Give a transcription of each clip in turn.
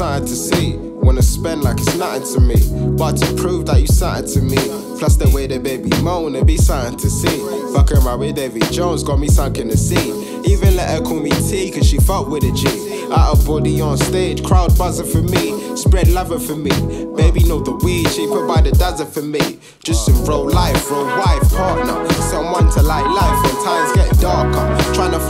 something to see. Wanna spend like it's nothing to me. But to prove that you something to me. Plus the way the baby moan, it be something to see. Fucking around with Davy Jones got me sunk in the sea. Even let her call me T, cause she fuck with a G. Out of body on stage, crowd buzzing for me. Spread love for me. Baby know the weed, she provide a dozen for me. Just in real life, real wife, partner. Someone to light life when times get darker. Trying to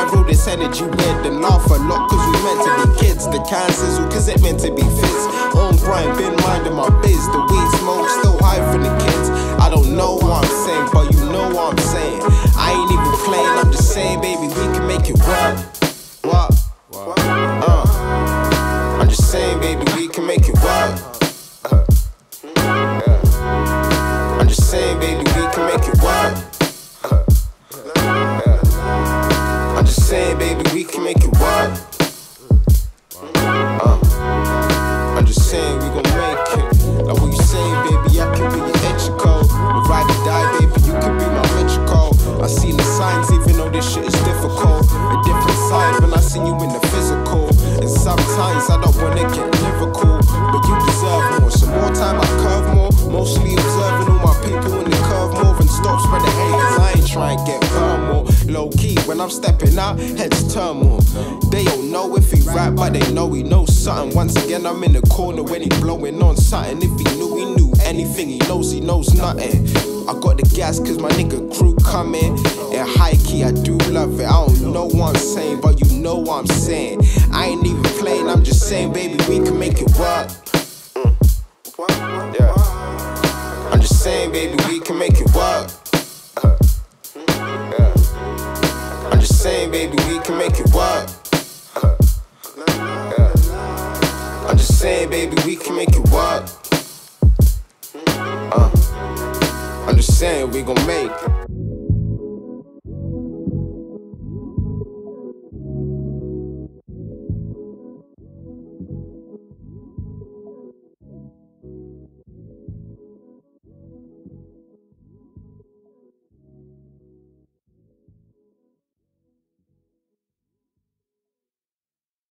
Can all this energy with and laugh a lot, cause we meant to be kids. The cancers, all cause it meant to be fits. On grind, been minding my biz. The weed smoke, still high for the kids. I don't know what I'm saying, but you know what I'm saying. I ain't even playing, I'm just saying, baby, we can make it work. What? Uh, I'm just saying, baby, we can make it work. I'm just saying, baby, we can make it work. Saying, baby, we can make it Low key, when I'm stepping out, heads turn more. They don't know if he rap, but they know he knows something. Once again, I'm in the corner when he blowing on something. If he knew, he knew anything. He knows, he knows nothing. I got the gas cause my nigga crew coming. And high key, I do love it. I don't know what I'm saying, but you know what I'm saying. I ain't even playing, I'm just saying, baby, we can make it work. Mm. Yeah. I'm just saying, baby, we can make it Saying, baby, we can make it work. I'm just saying, baby, we can make it work. Uh. I'm just saying, we gon' make it.